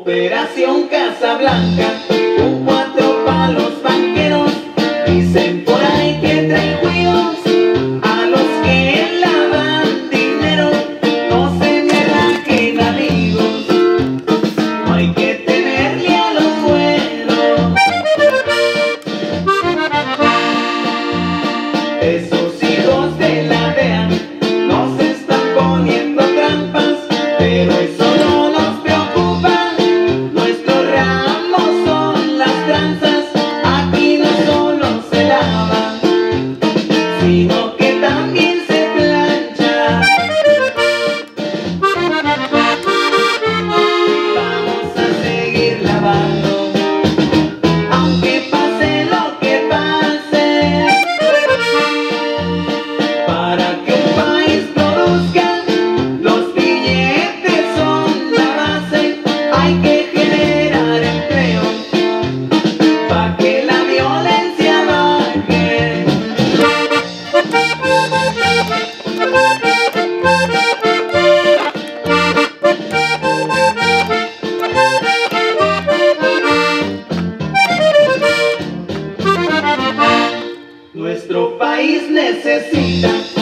Operación Casablanca, con cuatro palos banqueros, dicen por ahí que traen juegos, a los que lavan dinero, no se relajen amigos, no hay que tenerle a los buenos. Eso país necesita.